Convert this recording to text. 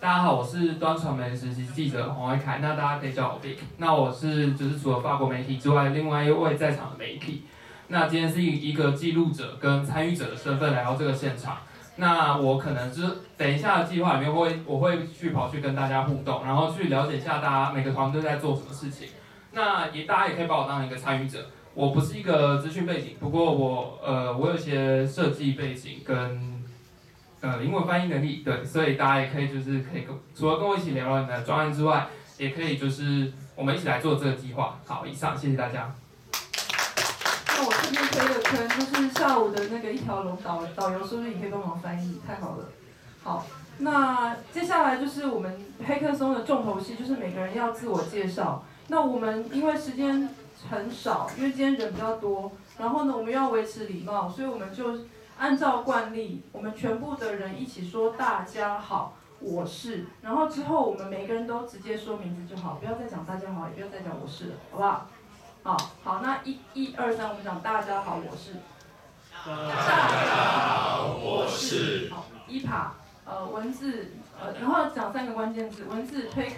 大家好，我是端传媒实习记者黄伟凯，那大家可以叫我 Vic。那我是就是除了法国媒体之外，另外一位在场的媒体。那今天是以一个记录者跟参与者的身份来到这个现场。那我可能就是等一下的计划里面会我会去跑去跟大家互动，然后去了解一下大家每个团队在做什么事情。那也大家也可以把我当一个参与者。我不是一个资讯背景，不过我呃我有些设计背景跟。呃，英文翻译能力对，所以大家也可以就是可以跟除了跟我一起聊聊你的专案之外，也可以就是我们一起来做这个计划。好，以上谢谢大家。那我这边推个坑，就是下午的那个一条龙导导游，是不是你可以帮忙翻译？太好了。好，那接下来就是我们黑客松的重头戏，就是每个人要自我介绍。那我们因为时间很少，因为今天人比较多，然后呢，我们要维持礼貌，所以我们就。按照惯例，我们全部的人一起说“大家好，我是”，然后之后我们每个人都直接说名字就好，不要再讲“大家好”，也不要再讲“我是”了，好不好？好，好，那一、一、二、三，我们讲“大家好，我是”。大家好，我是。好，一爬，呃，文字，呃，然后讲三个关键字，文字推。